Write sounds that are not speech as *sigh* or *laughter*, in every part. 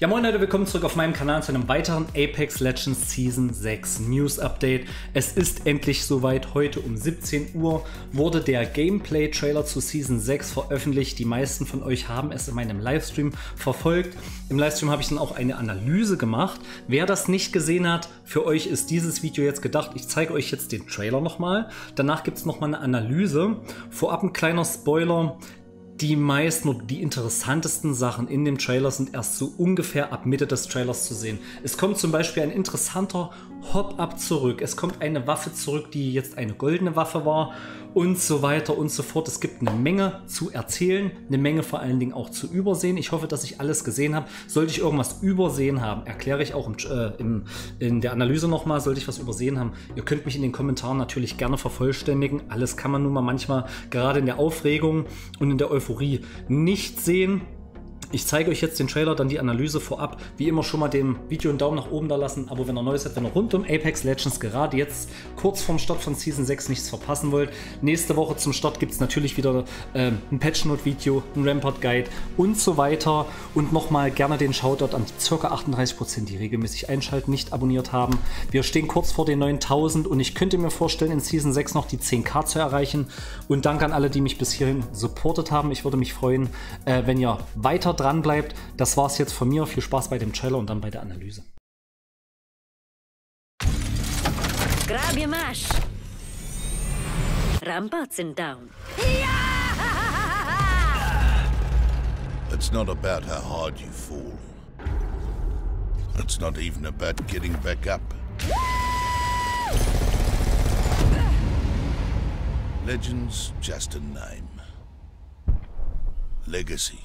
Ja moin Leute, willkommen zurück auf meinem Kanal zu einem weiteren Apex Legends Season 6 News Update. Es ist endlich soweit. Heute um 17 Uhr wurde der Gameplay Trailer zu Season 6 veröffentlicht. Die meisten von euch haben es in meinem Livestream verfolgt. Im Livestream habe ich dann auch eine Analyse gemacht. Wer das nicht gesehen hat, für euch ist dieses Video jetzt gedacht. Ich zeige euch jetzt den Trailer nochmal. Danach gibt es nochmal eine Analyse. Vorab ein kleiner Spoiler die meisten oder die interessantesten Sachen in dem Trailer sind erst so ungefähr ab Mitte des Trailers zu sehen. Es kommt zum Beispiel ein interessanter Hop-Up zurück. Es kommt eine Waffe zurück, die jetzt eine goldene Waffe war und so weiter und so fort. Es gibt eine Menge zu erzählen, eine Menge vor allen Dingen auch zu übersehen. Ich hoffe, dass ich alles gesehen habe. Sollte ich irgendwas übersehen haben, erkläre ich auch im, äh, im, in der Analyse nochmal. Sollte ich was übersehen haben, ihr könnt mich in den Kommentaren natürlich gerne vervollständigen. Alles kann man nun mal manchmal gerade in der Aufregung und in der Euphorie nicht sehen. Ich zeige euch jetzt den Trailer, dann die Analyse vorab. Wie immer schon mal dem Video einen Daumen nach oben da lassen, Abo, wenn ihr Neues habt, wenn ihr rund um Apex Legends gerade jetzt kurz vorm Start von Season 6 nichts verpassen wollt. Nächste Woche zum Start gibt es natürlich wieder äh, ein Patch Note Video, ein Rampart Guide und so weiter. Und nochmal gerne den Shoutout an ca. 38%, die regelmäßig einschalten, nicht abonniert haben. Wir stehen kurz vor den 9000 und ich könnte mir vorstellen, in Season 6 noch die 10k zu erreichen. Und danke an alle, die mich bis hierhin supportet haben. Ich würde mich freuen, äh, wenn ihr weiter dran bleibt. Das war es jetzt von mir. Viel Spaß bei dem Trailer und dann bei der Analyse. Grab your mash. Ramparts in down. It's not about how hard you fall. It's not even about getting back up. Legend's just a name. Legacy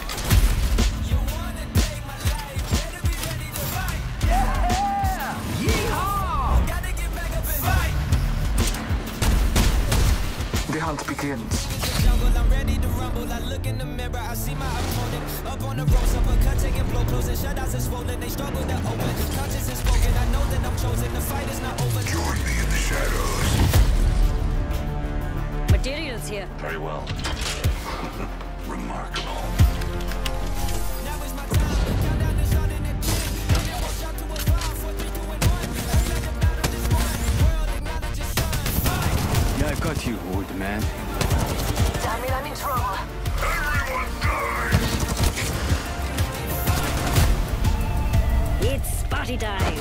hunt begins. Jungle, I'm ready to rumble. I look in the mirror, I see my opponent up on the ropes, uppercut taking blow, closing shutouts is swollen. They struggle to open. Conscience is spoken. I know that I'm chosen. The fight is not over. Join me in the shadows. Materials here. Very well. *laughs* Remarkable. Got you, old man. Damn it, I'm in trouble. It's party time.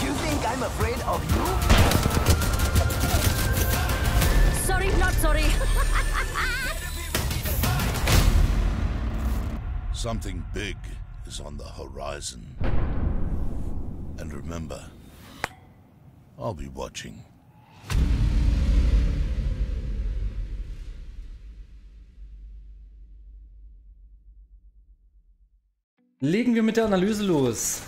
You think I'm afraid of you? Sorry, not sorry. *laughs* Something big is on the horizon. And remember, I'll be watching. Legen wir mit der Analyse los.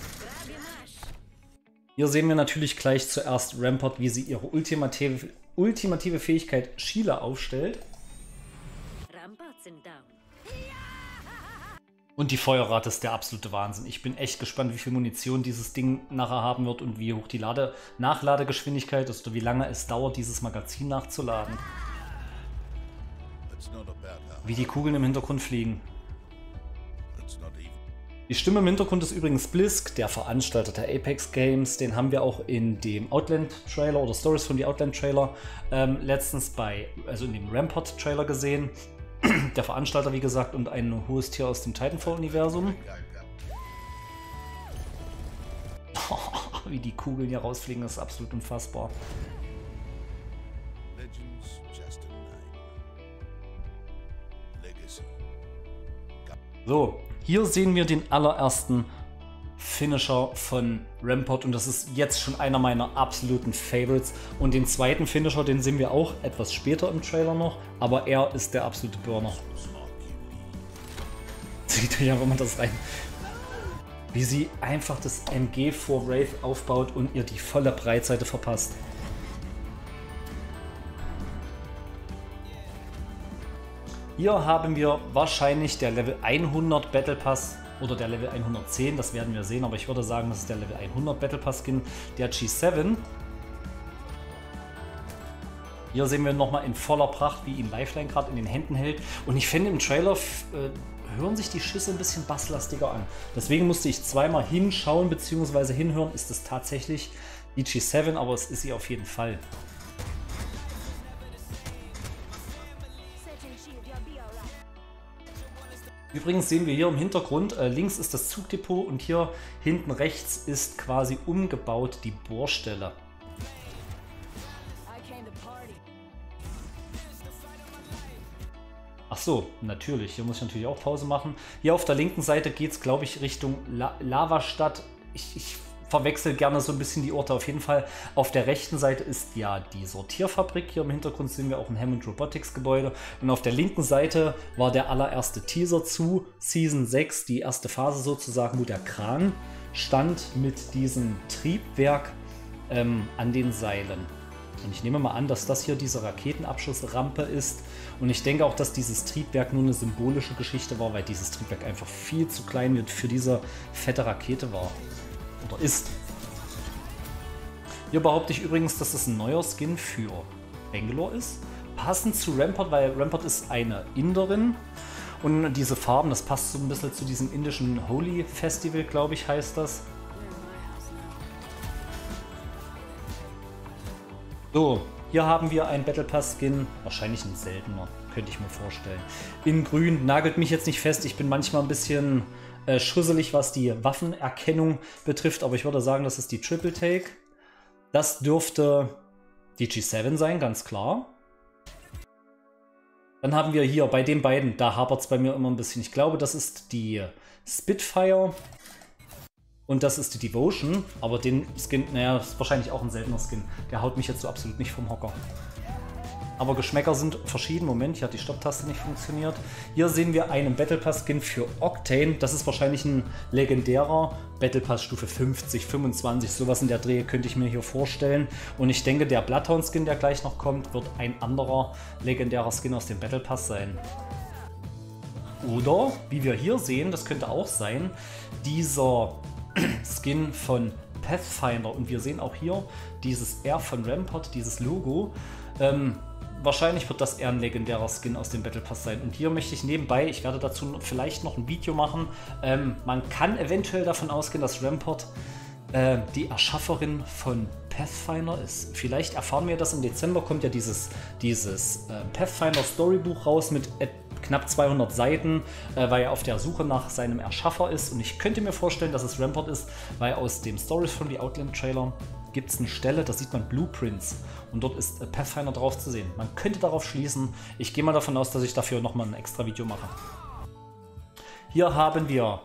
Hier sehen wir natürlich gleich zuerst Rampart, wie sie ihre ultimative, ultimative Fähigkeit Sheila aufstellt. Ramparts in down. Und die Feuerrate ist der absolute Wahnsinn. Ich bin echt gespannt, wie viel Munition dieses Ding nachher haben wird und wie hoch die Lade Nachladegeschwindigkeit ist oder wie lange es dauert, dieses Magazin nachzuladen. Wie die Kugeln im Hintergrund fliegen. Die Stimme im Hintergrund ist übrigens Blisk, der Veranstalter der Apex Games. Den haben wir auch in dem Outland-Trailer oder Stories von die Outland-Trailer ähm, letztens bei, also in dem Rampart-Trailer gesehen. *clears throat* Der Veranstalter, wie gesagt, und ein hohes Tier aus dem Titanfall-Universum. *laughs* wie die Kugeln hier rausfliegen, ist absolut unfassbar. So, hier sehen wir den allerersten Finisher von Rampart und das ist jetzt schon einer meiner absoluten Favorites. Und den zweiten Finisher, den sehen wir auch etwas später im Trailer noch, aber er ist der absolute Burner. Ihr ja, wenn man das rein. Wie sie einfach das MG vor Wraith aufbaut und ihr die volle Breitseite verpasst. Hier haben wir wahrscheinlich der Level 100 Battle Pass oder der Level 110, das werden wir sehen, aber ich würde sagen, das ist der Level 100 Battle Pass Skin, der G7. Hier sehen wir nochmal in voller Pracht, wie ihn Lifeline gerade in den Händen hält. Und ich finde im Trailer äh, hören sich die Schüsse ein bisschen basslastiger an. Deswegen musste ich zweimal hinschauen bzw. hinhören, ist es tatsächlich die G7, aber es ist sie auf jeden Fall. Übrigens sehen wir hier im Hintergrund, äh, links ist das Zugdepot und hier hinten rechts ist quasi umgebaut die Bohrstelle. Ach so, natürlich. Hier muss ich natürlich auch Pause machen. Hier auf der linken Seite geht es, glaube ich, Richtung La Lavastadt. Ich, ich verwechsel gerne so ein bisschen die Orte. Auf jeden Fall auf der rechten Seite ist ja die Sortierfabrik. Hier im Hintergrund sehen wir auch ein Hammond Robotics Gebäude. Und auf der linken Seite war der allererste Teaser zu Season 6, die erste Phase sozusagen, wo der Kran stand mit diesem Triebwerk ähm, an den Seilen. Und ich nehme mal an, dass das hier diese Raketenabschussrampe ist. Und ich denke auch, dass dieses Triebwerk nur eine symbolische Geschichte war, weil dieses Triebwerk einfach viel zu klein für diese fette Rakete war. Oder ist. Hier behaupte ich übrigens, dass das ein neuer Skin für Bangalore ist. Passend zu Rampart, weil Rampart ist eine Inderin. Und diese Farben, das passt so ein bisschen zu diesem indischen Holy Festival, glaube ich, heißt das. So, hier haben wir einen Battle Pass Skin, wahrscheinlich ein seltener, könnte ich mir vorstellen. In grün, nagelt mich jetzt nicht fest, ich bin manchmal ein bisschen äh, schusselig, was die Waffenerkennung betrifft, aber ich würde sagen, das ist die Triple Take. Das dürfte die G7 sein, ganz klar. Dann haben wir hier bei den beiden, da hapert es bei mir immer ein bisschen. Ich glaube, das ist die Spitfire und das ist die Devotion. Aber den Skin, naja, ist wahrscheinlich auch ein seltener Skin. Der haut mich jetzt so absolut nicht vom Hocker. Aber Geschmäcker sind verschieden. Moment, hier hat die Stopptaste nicht funktioniert. Hier sehen wir einen Battle Pass Skin für Octane. Das ist wahrscheinlich ein legendärer Battle Pass Stufe 50, 25, sowas in der Dreh könnte ich mir hier vorstellen. Und ich denke, der Bloodhound Skin, der gleich noch kommt, wird ein anderer legendärer Skin aus dem Battle Pass sein. Oder, wie wir hier sehen, das könnte auch sein, dieser Skin von Pathfinder. Und wir sehen auch hier dieses R von Rampart, dieses Logo. Ähm, wahrscheinlich wird das eher ein legendärer Skin aus dem Battle Pass sein. Und hier möchte ich nebenbei, ich werde dazu vielleicht noch ein Video machen. Ähm, man kann eventuell davon ausgehen, dass Rampart äh, die Erschafferin von Pathfinder ist. Vielleicht erfahren wir das im Dezember, kommt ja dieses, dieses äh, Pathfinder Storybuch raus mit knapp 200 Seiten, äh, weil er auf der Suche nach seinem Erschaffer ist. Und ich könnte mir vorstellen, dass es Rampart ist, weil aus dem Stories von The Outland Trailer gibt es eine Stelle, da sieht man Blueprints und dort ist äh, Pathfinder drauf zu sehen. Man könnte darauf schließen. Ich gehe mal davon aus, dass ich dafür nochmal ein extra Video mache. Hier haben wir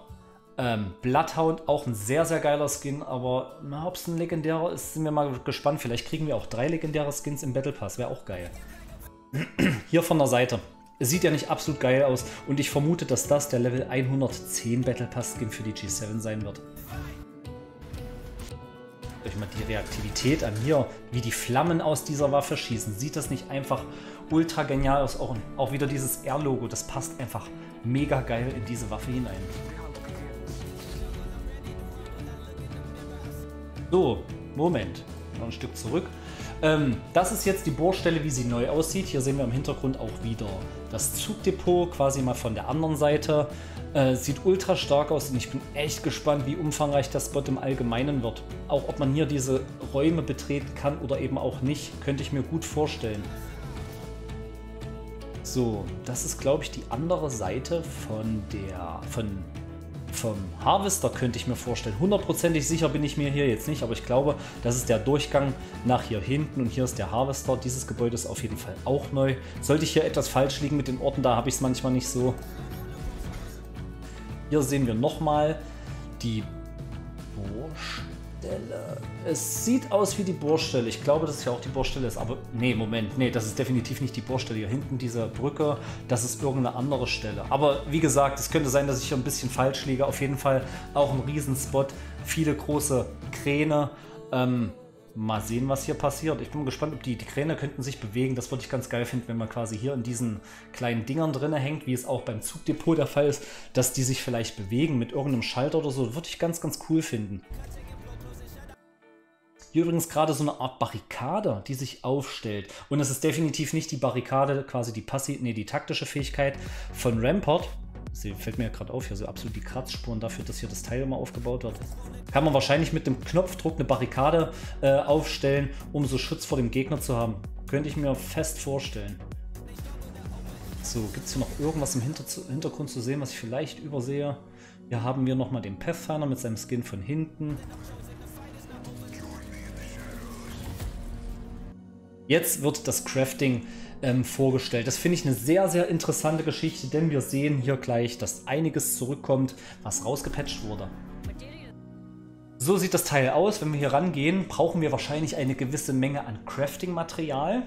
ähm, Bloodhound, auch ein sehr, sehr geiler Skin, aber ob es ein legendärer ist, sind wir mal gespannt. Vielleicht kriegen wir auch drei legendäre Skins im Battle Pass, wäre auch geil. *clears throat* Hier von der Seite. Es sieht ja nicht absolut geil aus und ich vermute, dass das der Level 110 Battle Pass Skin für die G7 sein wird. Euch mal die Reaktivität an hier, wie die Flammen aus dieser Waffe schießen. Sieht das nicht einfach ultra genial aus? Auch, auch wieder dieses R-Logo, das passt einfach mega geil in diese Waffe hinein. So, Moment. Noch ein Stück zurück. Ähm, das ist jetzt die Bohrstelle, wie sie neu aussieht. Hier sehen wir im Hintergrund auch wieder das Zugdepot, quasi mal von der anderen Seite. Äh, sieht ultra stark aus und ich bin echt gespannt, wie umfangreich das Spot im Allgemeinen wird. Auch ob man hier diese Räume betreten kann oder eben auch nicht, könnte ich mir gut vorstellen. So, das ist glaube ich die andere Seite von der, von vom Harvester könnte ich mir vorstellen. Hundertprozentig sicher bin ich mir hier jetzt nicht, aber ich glaube, das ist der Durchgang nach hier hinten und hier ist der Harvester. Dieses Gebäude ist auf jeden Fall auch neu. Sollte ich hier etwas falsch liegen mit den Orten, da habe ich es manchmal nicht so. Hier sehen wir nochmal die Bohrstelle. Es sieht aus wie die Bohrstelle. Ich glaube, dass es ja auch die Bohrstelle ist. Aber nee, Moment. Nee, das ist definitiv nicht die Bohrstelle. Hier hinten diese Brücke, das ist irgendeine andere Stelle. Aber wie gesagt, es könnte sein, dass ich hier ein bisschen falsch liege. Auf jeden Fall auch ein Riesenspot. Viele große Kräne. Ähm, mal sehen, was hier passiert. Ich bin gespannt, ob die, die Kräne könnten sich bewegen. Das würde ich ganz geil finden, wenn man quasi hier in diesen kleinen Dingern drinne hängt, wie es auch beim Zugdepot der Fall ist, dass die sich vielleicht bewegen mit irgendeinem Schalter oder so. Würde ich ganz, ganz cool finden. Hier übrigens gerade so eine Art Barrikade, die sich aufstellt. Und es ist definitiv nicht die Barrikade, quasi die passiv, nee, die taktische Fähigkeit von Rampart. Sie fällt mir ja gerade auf, hier so absolut die Kratzspuren dafür, dass hier das Teil immer aufgebaut wird. Kann man wahrscheinlich mit dem Knopfdruck eine Barrikade äh, aufstellen, um so Schutz vor dem Gegner zu haben. Könnte ich mir fest vorstellen. So, gibt es hier noch irgendwas im Hinter Hintergrund zu sehen, was ich vielleicht übersehe? Hier haben wir nochmal den Pathfinder mit seinem Skin von hinten. Jetzt wird das Crafting ähm, vorgestellt. Das finde ich eine sehr, sehr interessante Geschichte, denn wir sehen hier gleich, dass einiges zurückkommt, was rausgepatcht wurde. So sieht das Teil aus. Wenn wir hier rangehen, brauchen wir wahrscheinlich eine gewisse Menge an Crafting-Material.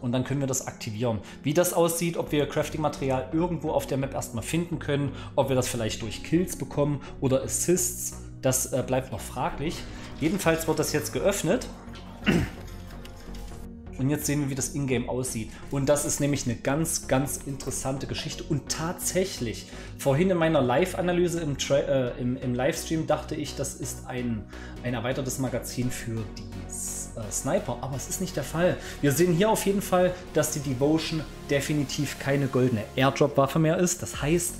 Und dann können wir das aktivieren. Wie das aussieht, ob wir Crafting-Material irgendwo auf der Map erstmal finden können, ob wir das vielleicht durch Kills bekommen oder Assists, das äh, bleibt noch fraglich. Jedenfalls wird das jetzt geöffnet. Und jetzt sehen wir, wie das Ingame aussieht. Und das ist nämlich eine ganz, ganz interessante Geschichte. Und tatsächlich, vorhin in meiner Live-Analyse im, äh, im, im, Livestream dachte ich, das ist ein, ein erweitertes Magazin für die äh, Sniper. Aber es ist nicht der Fall. Wir sehen hier auf jeden Fall, dass die Devotion definitiv keine goldene Airdrop-Waffe mehr ist. Das heißt,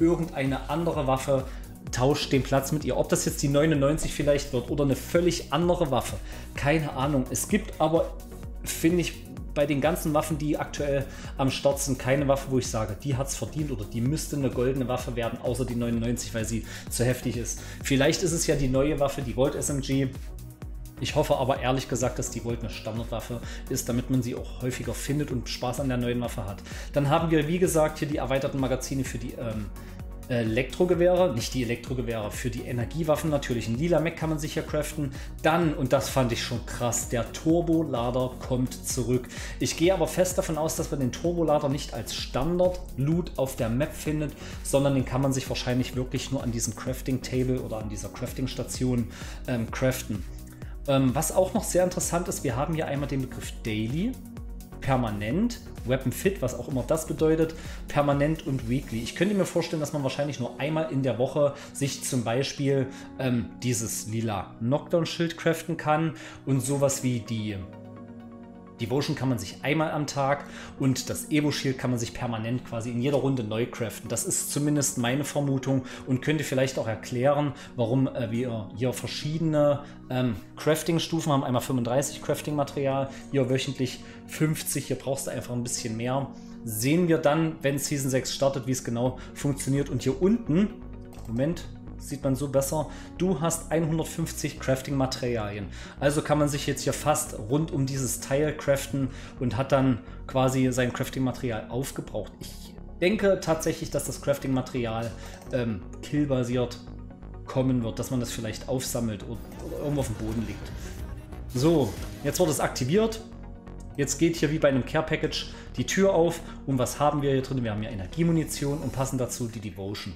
irgendeine andere Waffe tauscht den Platz mit ihr. Ob das jetzt die 99 vielleicht wird oder eine völlig andere Waffe, keine Ahnung. Es gibt aber finde ich bei den ganzen Waffen, die aktuell am Start sind, keine Waffe, wo ich sage, die hat es verdient oder die müsste eine goldene Waffe werden, außer die 99, weil sie zu heftig ist. Vielleicht ist es ja die neue Waffe, die Volt SMG. Ich hoffe aber ehrlich gesagt, dass die Volt eine Standardwaffe ist, damit man sie auch häufiger findet und Spaß an der neuen Waffe hat. Dann haben wir, wie gesagt, hier die erweiterten Magazine für die ähm, Elektrogewehre, nicht die Elektrogewehre, für die Energiewaffen natürlich. Ein lila Mech kann man sich hier craften. Dann, und das fand ich schon krass, der Turbolader kommt zurück. Ich gehe aber fest davon aus, dass man den Turbolader nicht als Standard-Loot auf der Map findet, sondern den kann man sich wahrscheinlich wirklich nur an diesem Crafting-Table oder an dieser Crafting-Station ähm, craften. Ähm, was auch noch sehr interessant ist, wir haben hier einmal den Begriff Daily permanent, Weapon Fit, was auch immer das bedeutet, permanent und weekly. Ich könnte mir vorstellen, dass man wahrscheinlich nur einmal in der Woche sich zum Beispiel ähm, dieses lila Knockdown-Schild craften kann und sowas wie die Devotion kann man sich einmal am Tag und das Evo-Shield kann man sich permanent quasi in jeder Runde neu craften. Das ist zumindest meine Vermutung und könnte vielleicht auch erklären, warum äh, wir hier verschiedene ähm, Crafting-Stufen haben. Einmal 35 Crafting-Material, hier wöchentlich 50, hier brauchst du einfach ein bisschen mehr. Sehen wir dann, wenn Season 6 startet, wie es genau funktioniert. Und hier unten, Moment, sieht man so besser. Du hast 150 Crafting-Materialien. Also kann man sich jetzt hier fast rund um dieses Teil craften und hat dann quasi sein Crafting-Material aufgebraucht. Ich denke tatsächlich, dass das Crafting-Material ähm, killbasiert kommen wird, dass man das vielleicht aufsammelt oder, oder irgendwo auf dem Boden liegt. So, jetzt wird es aktiviert. Jetzt geht hier wie bei einem Care Package die Tür auf. Und was haben wir hier drin? Wir haben hier Energiemunition und passend dazu die Devotion.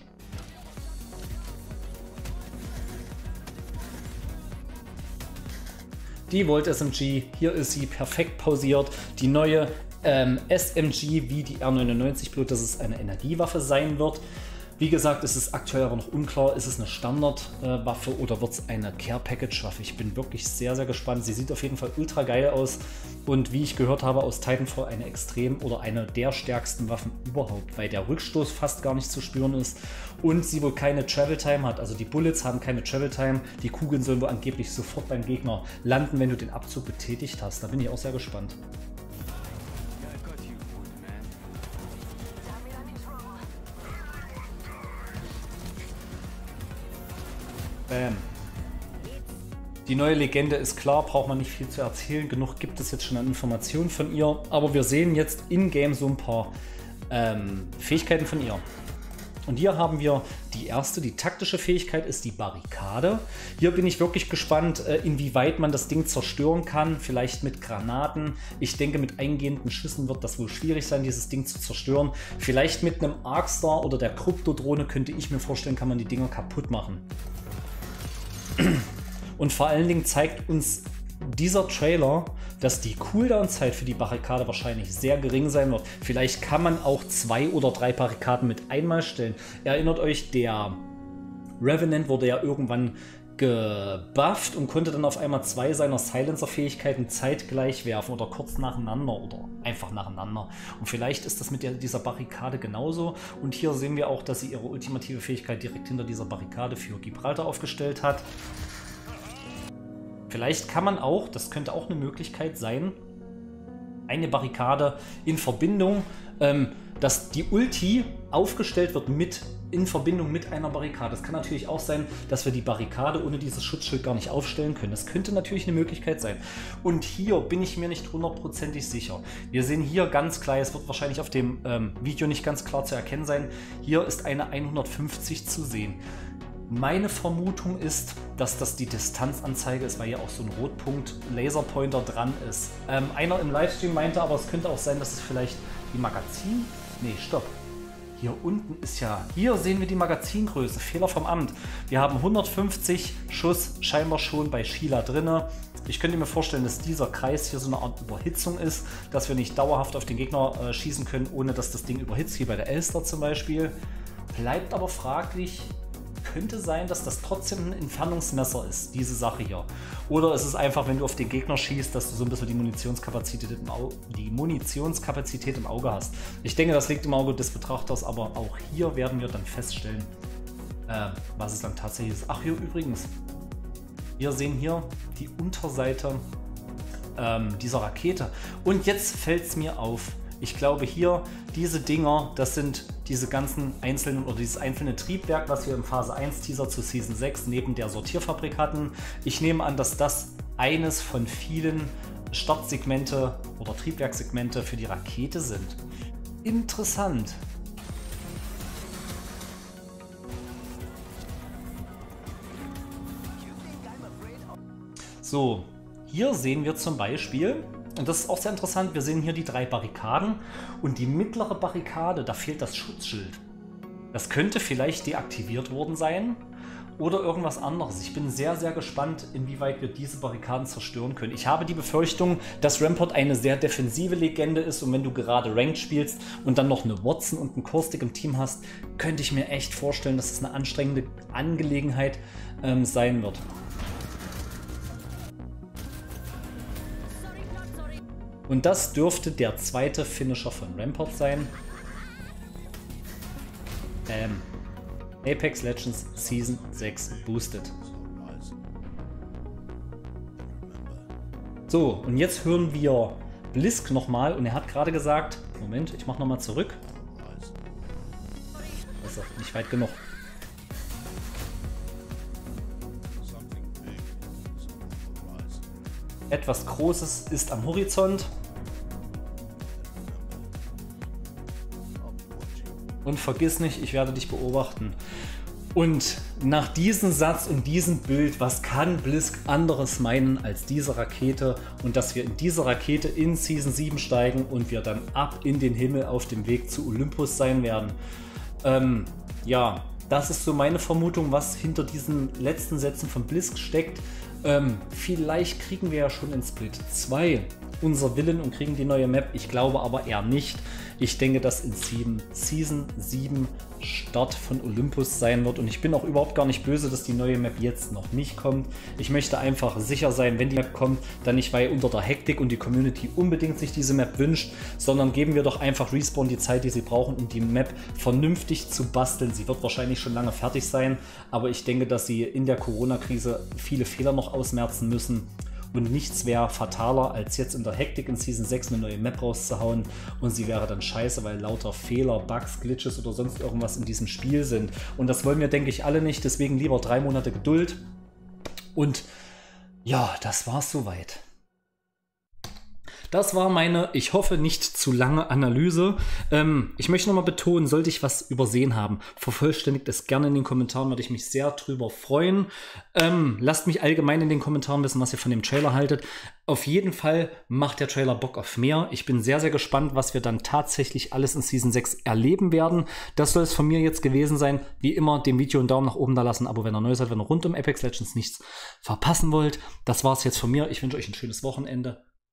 Die Volt SMG. Hier ist sie perfekt pausiert. Die neue ähm, SMG wie die R99 Blut, dass es eine Energiewaffe sein wird. Wie gesagt, es ist aktuell aber noch unklar, ist es eine Standardwaffe äh, oder wird es eine Care-Package-Waffe? Ich bin wirklich sehr, sehr gespannt. Sie sieht auf jeden Fall ultra geil aus und wie ich gehört habe aus Titanfall eine extrem oder eine der stärksten Waffen überhaupt, weil der Rückstoß fast gar nicht zu spüren ist und sie wohl keine Travel-Time hat. Also die Bullets haben keine Travel-Time. Die Kugeln sollen wohl angeblich sofort beim Gegner landen, wenn du den Abzug betätigt hast. Da bin ich auch sehr gespannt. Bam. Die neue Legende ist klar, braucht man nicht viel zu erzählen. Genug gibt es jetzt schon an Informationen von ihr. Aber wir sehen jetzt in-game so ein paar ähm, Fähigkeiten von ihr. Und hier haben wir die erste, die taktische Fähigkeit ist die Barrikade. Hier bin ich wirklich gespannt, äh, inwieweit man das Ding zerstören kann. Vielleicht mit Granaten. Ich denke, mit eingehenden Schüssen wird das wohl schwierig sein, dieses Ding zu zerstören. Vielleicht mit einem Arkstar oder der Kryptodrohne könnte ich mir vorstellen, kann man die Dinger kaputt machen. *clears throat* Und vor allen Dingen zeigt uns dieser Trailer, dass die Cooldown-Zeit für die Barrikade wahrscheinlich sehr gering sein wird. Vielleicht kann man auch zwei oder drei Barrikaden mit einmal stellen. Erinnert euch, der Revenant wurde ja irgendwann gebufft und konnte dann auf einmal zwei seiner Silencer-Fähigkeiten zeitgleich werfen oder kurz nacheinander oder einfach nacheinander. Und vielleicht ist das mit der, dieser Barrikade genauso. Und hier sehen wir auch, dass sie ihre ultimative Fähigkeit direkt hinter dieser Barrikade für Gibraltar aufgestellt hat. Vielleicht kann man auch, das könnte auch eine Möglichkeit sein, eine Barrikade in Verbindung, ähm, dass die Ulti aufgestellt wird mit in Verbindung mit einer Barrikade. Es kann natürlich auch sein, dass wir die Barrikade ohne dieses Schutzschild gar nicht aufstellen können. Das könnte natürlich eine Möglichkeit sein. Und hier bin ich mir nicht hundertprozentig sicher. Wir sehen hier ganz klar, es wird wahrscheinlich auf dem ähm, Video nicht ganz klar zu erkennen sein, hier ist eine 150 zu sehen. Meine Vermutung ist, dass das die Distanzanzeige ist, weil hier auch so ein Rotpunkt Laserpointer dran ist. Ähm, einer im Livestream meinte aber, es könnte auch sein, dass es vielleicht die Magazin... Nee, stopp. Hier unten ist ja... Hier sehen wir die Magazingröße. Fehler vom Amt. Wir haben 150 Schuss scheinbar schon bei Sheila drinne. Ich könnte mir vorstellen, dass dieser Kreis hier so eine Art Überhitzung ist, dass wir nicht dauerhaft auf den Gegner äh, schießen können, ohne dass das Ding überhitzt, wie bei der Elster zum Beispiel. Bleibt aber fraglich, könnte sein, dass das trotzdem ein Entfernungsmesser ist, diese Sache hier. Oder ist es einfach, wenn du auf den Gegner schießt, dass du so ein bisschen die Munitionskapazität im, Au die Munitionskapazität im Auge hast. Ich denke, das liegt im Auge des Betrachters, aber auch hier werden wir dann feststellen, äh, was es dann tatsächlich ist. Ach, hier übrigens. Wir sehen hier die Unterseite ähm, dieser Rakete. Und jetzt fällt es mir auf, ich glaube hier, diese Dinger, das sind diese ganzen einzelnen oder dieses einzelne Triebwerk, was wir im Phase 1 Teaser zu Season 6 neben der Sortierfabrik hatten. Ich nehme an, dass das eines von vielen Startsegmente oder Triebwerksegmente für die Rakete sind. Interessant. So, hier sehen wir zum Beispiel und das ist auch sehr interessant. Wir sehen hier die drei Barrikaden und die mittlere Barrikade, da fehlt das Schutzschild. Das könnte vielleicht deaktiviert worden sein oder irgendwas anderes. Ich bin sehr, sehr gespannt, inwieweit wir diese Barrikaden zerstören können. Ich habe die Befürchtung, dass Rampart eine sehr defensive Legende ist und wenn du gerade Ranked spielst und dann noch eine Watson und einen Caustic im Team hast, könnte ich mir echt vorstellen, dass es eine anstrengende Angelegenheit ähm, sein wird. Und das dürfte der zweite Finisher von Rampart sein. Ähm, Apex Legends Season 6 Boosted. So, und jetzt hören wir Blisk nochmal und er hat gerade gesagt, Moment, ich mach nochmal zurück. Also nicht weit genug. Etwas Großes ist am Horizont. Und vergiss nicht, ich werde dich beobachten. Und nach diesem Satz und diesem Bild, was kann Blisk anderes meinen als diese Rakete und dass wir in diese Rakete in Season 7 steigen und wir dann ab in den Himmel auf dem Weg zu Olympus sein werden. Ähm, ja, das ist so meine Vermutung, was hinter diesen letzten Sätzen von Blisk steckt. Ähm, vielleicht kriegen wir ja schon in Split 2 unser Willen und kriegen die neue Map. Ich glaube aber eher nicht. Ich denke, dass in 7, Season 7 Start von Olympus sein wird. Und ich bin auch überhaupt gar nicht böse, dass die neue Map jetzt noch nicht kommt. Ich möchte einfach sicher sein, wenn die Map kommt, dann nicht, weil unter der Hektik und die Community unbedingt sich diese Map wünscht, sondern geben wir doch einfach Respawn die Zeit, die sie brauchen, um die Map vernünftig zu basteln. Sie wird wahrscheinlich schon lange fertig sein, aber ich denke, dass sie in der Corona-Krise viele Fehler noch ausmerzen müssen. Und nichts wäre fataler, als jetzt in der Hektik in Season 6 eine neue Map rauszuhauen und sie wäre dann scheiße, weil lauter Fehler, Bugs, Glitches oder sonst irgendwas in diesem Spiel sind. Und das wollen wir, denke ich, alle nicht. Deswegen lieber drei Monate Geduld. Und ja, das war's soweit. Das war meine, ich hoffe, nicht zu lange Analyse. Ähm, ich möchte nochmal betonen, sollte ich was übersehen haben, vervollständigt es gerne in den Kommentaren, würde ich mich sehr drüber freuen. Ähm, lasst mich allgemein in den Kommentaren wissen, was ihr von dem Trailer haltet. Auf jeden Fall macht der Trailer Bock auf mehr. Ich bin sehr, sehr gespannt, was wir dann tatsächlich alles in Season 6 erleben werden. Das soll es von mir jetzt gewesen sein. Wie immer, dem Video einen Daumen nach oben da lassen, Abo, wenn ihr neu seid, wenn ihr rund um Apex Legends nichts verpassen wollt. Das war es jetzt von mir. Ich wünsche euch ein schönes Wochenende.